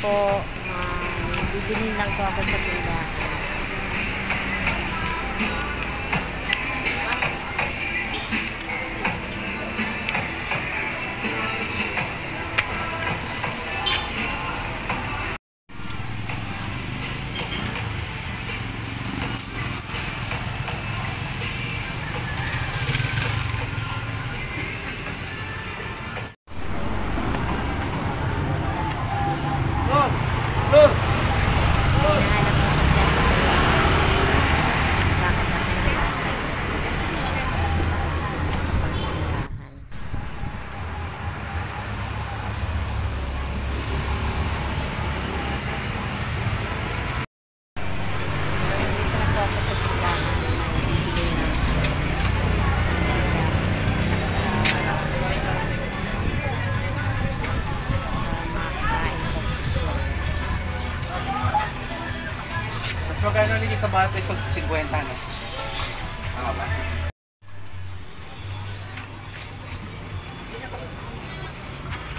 po. Uh, bibili lang po ako sa tindahan. Ulit yung sa bawat peso? 50, no? Tama ba?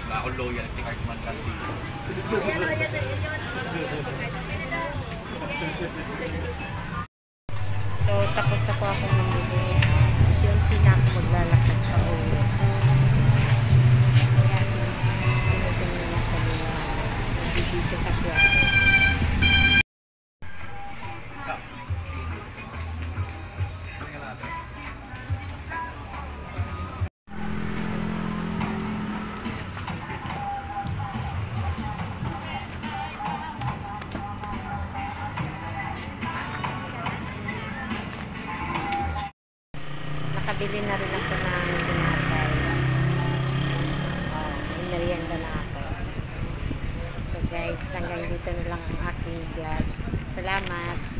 Wala ako loyalty card man lang dito. So, tapos na po ako mamili. Nakabili na rin ako ng tinapay. Oh, may na ako. So guys, hanggang dito na lang ang aking vlog. Salamat!